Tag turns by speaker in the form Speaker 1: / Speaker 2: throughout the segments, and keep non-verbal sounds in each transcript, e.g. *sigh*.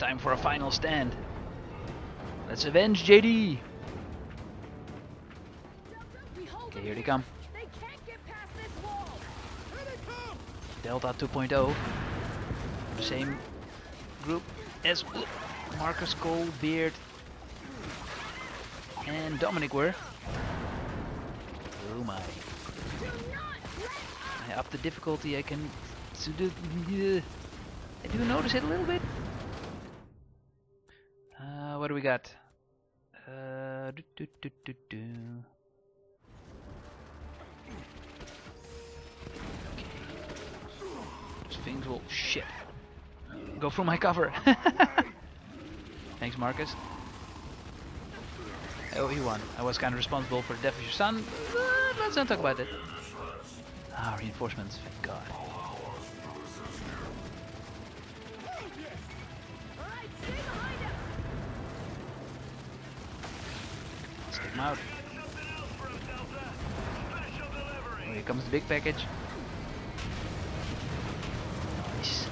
Speaker 1: Time for a final stand. Let's avenge JD. Okay, here they come.
Speaker 2: They can't get past this wall.
Speaker 1: Delta 2.0. Same group as Marcus Cole, Baird, and Dominic were. Oh my. I up the difficulty, I can I do notice it a little bit. What do we got? Uh, do, do, do. Okay. Things will shit. Go through my cover. *laughs* Thanks, Marcus. Oh, he won. I was kind of responsible for the death of your son. Let's not talk about it. Ah, reinforcements. Thank God.
Speaker 2: Him
Speaker 1: out. Oh, here comes the big package. Nice.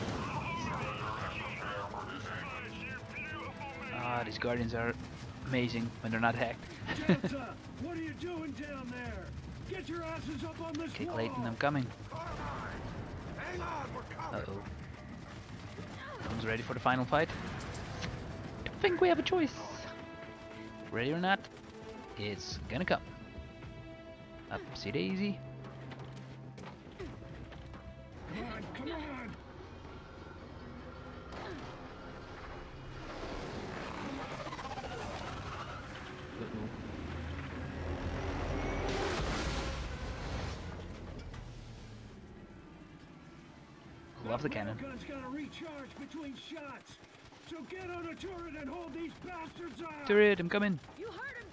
Speaker 1: Ah, these guardians are amazing when they're not hacked.
Speaker 3: Delta, *laughs* what are you doing down there? Get your asses up on this
Speaker 1: okay. Clayton, I'm coming. Uh oh. Everyone's ready for the final fight. Don't think we have a choice. Ready or not, it's gonna come. Up, see Daisy.
Speaker 3: Come on, come on.
Speaker 1: Uh-oh. Love the cannon.
Speaker 3: Gun's gonna recharge between shots. So get on a turret and hold these bastards out.
Speaker 1: Turret, I'm coming.
Speaker 2: You heard him,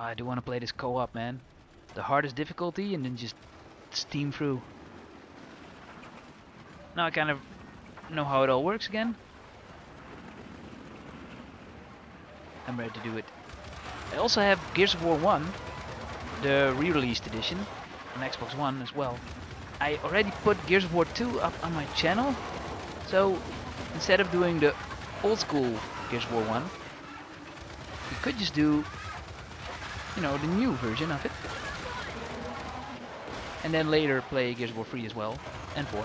Speaker 1: Oh, I do want to play this co-op, man. The hardest difficulty and then just steam through. Now I kind of know how it all works again. I'm ready to do it. I also have Gears of War 1, the re-released edition, on Xbox One as well. I already put Gears of War 2 up on my channel, so instead of doing the old school Gears War 1, you could just do, you know, the new version of it. And then later play Gears War 3 as well, and 4.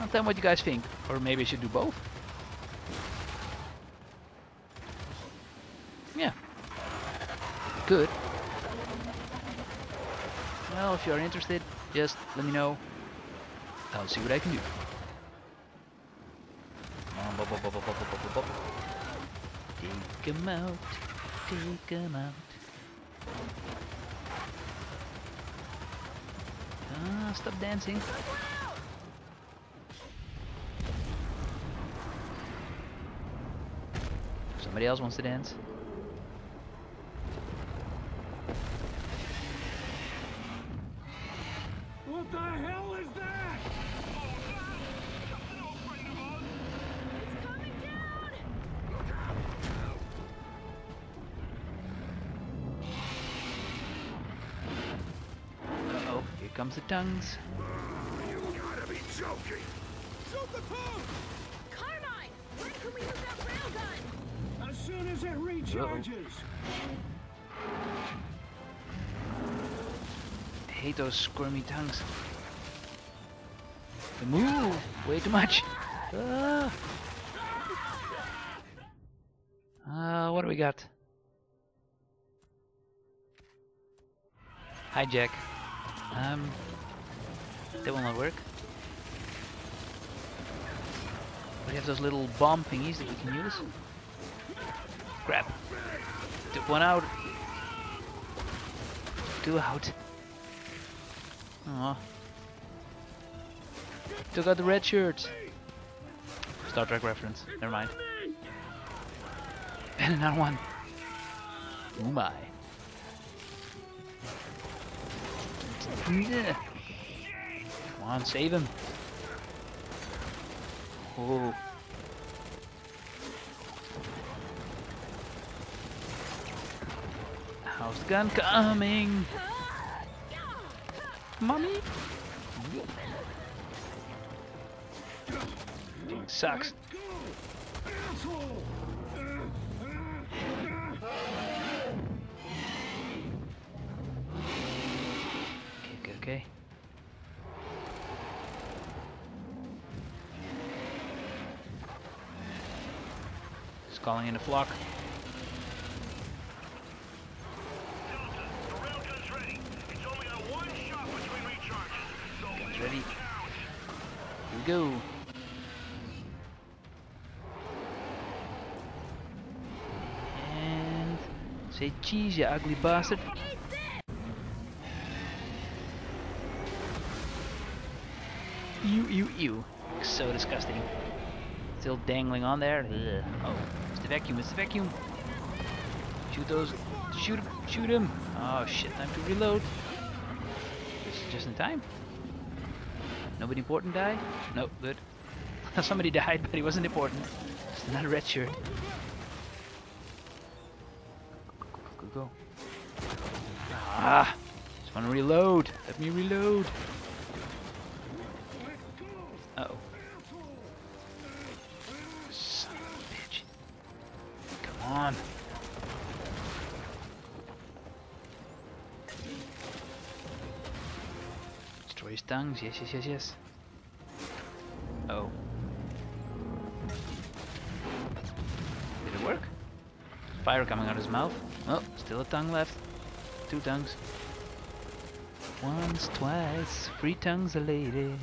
Speaker 1: I'll tell me what you guys think, or maybe I should do both. Yeah. Good. Well, if you're interested, just let me know. I'll see what I can do. Take 'em out, take 'em out. Ah, stop dancing. Somebody else wants to dance.
Speaker 3: What the hell
Speaker 1: Comes the tongues.
Speaker 2: Carmine, when can we use that railgun?
Speaker 3: As soon as it recharges.
Speaker 1: I hate those squirmy tongues. They move way too much. Ah. Uh, what do we got? Hi, Jack. Um, that will not work. We have those little bomb thingies that we can use. Crap. Took one out. Two out. Aw. Took out the red shirts. Star Trek reference. Never mind. And *laughs* another one. Oh my. Yeah. Come on, save him. Oh. How's the gun coming? Mommy? Sucks. Okay, okay. Calling in a flock.
Speaker 4: Ready. It's
Speaker 1: go. And say cheese, you ugly bastard. Ew, ew. So disgusting. Still dangling on there. Ugh. Oh, it's the vacuum, it's the vacuum. Shoot those. Shoot him, shoot him. Oh shit, time to reload. Is just in time. Nobody important died? No, good. *laughs* Somebody died, but he wasn't important. It's not a red shirt. Go, go, go. Ah! Just want to reload. Let me reload. On. Destroy his tongues. Yes, yes, yes, yes. Oh. Did it work? Fire coming out of his mouth. Oh, still a tongue left. Two tongues. Once, twice, three tongues a lady.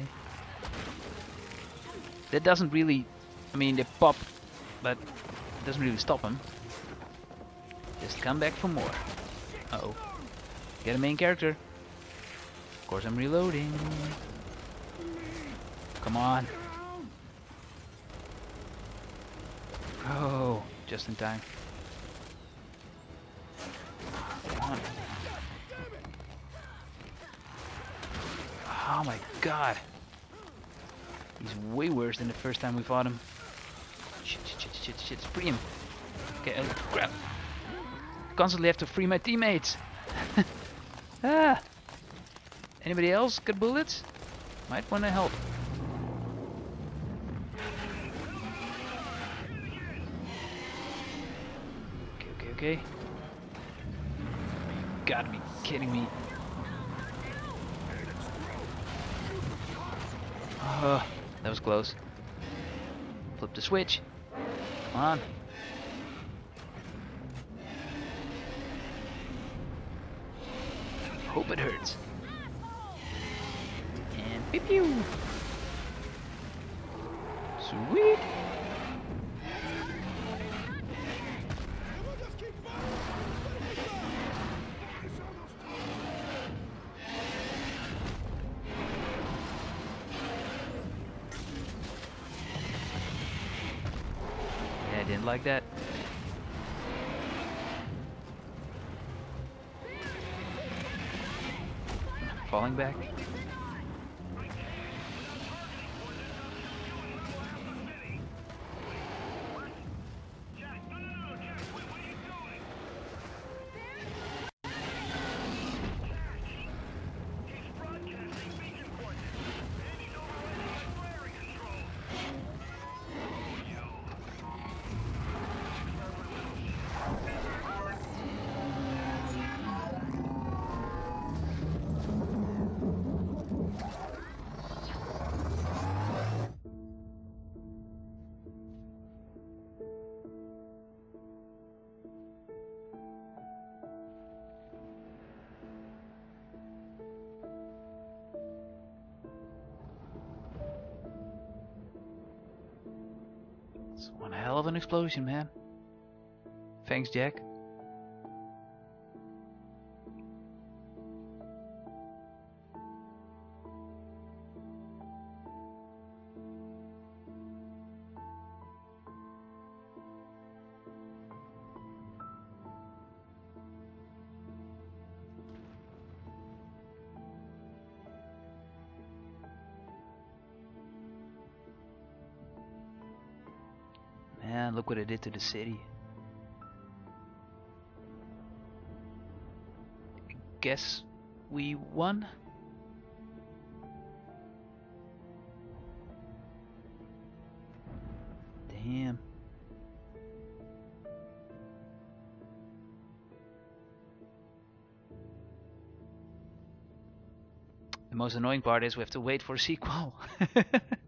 Speaker 1: That doesn't really, I mean, they pop, but doesn't really stop him. Just come back for more. Uh oh. Get a main character. Of course, I'm reloading. Come on. Oh, just in time. Come on. Oh my god. He's way worse than the first time we fought him. Shit, shit. Free him. Okay, oh, crap. Constantly have to free my teammates. *laughs* ah. Anybody else got bullets? Might want to help. Okay, okay, okay. You gotta be kidding me. Uh, that was close. Flip the switch. Come on. Hope it hurts. And pew pew. Sweet. Didn't like that. Falling back. It's one hell of an explosion, man. Thanks, Jack. man, look what it did to the city. Guess we won? Damn. The most annoying part is we have to wait for a sequel. *laughs*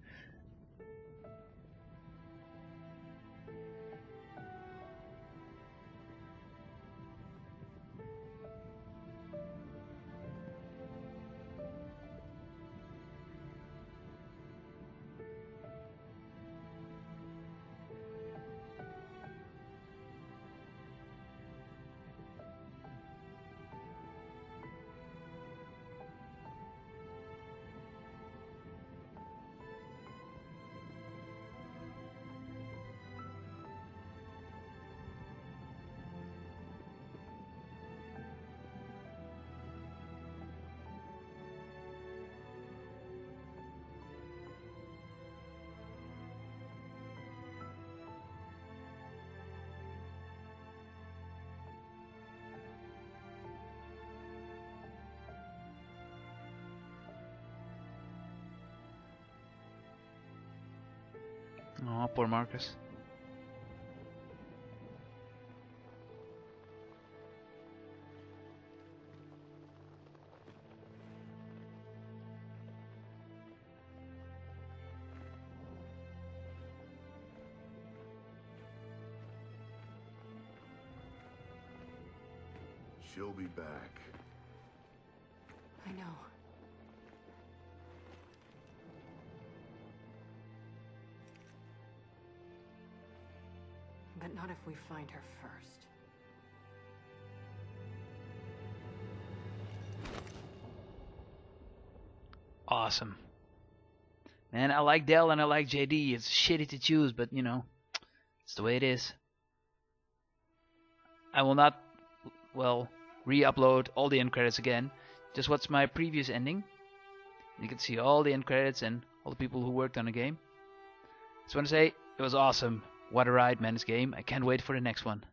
Speaker 1: oh, poor Marcus.
Speaker 5: She'll be back.
Speaker 2: I know. Not if we find her first.
Speaker 1: Awesome. Man, I like Del and I like JD. It's shitty to choose, but you know, it's the way it is. I will not, well, re-upload all the end credits again. Just watch my previous ending. You can see all the end credits and all the people who worked on the game. Just want to say, it was awesome. What a ride, man, this game. I can't wait for the next one.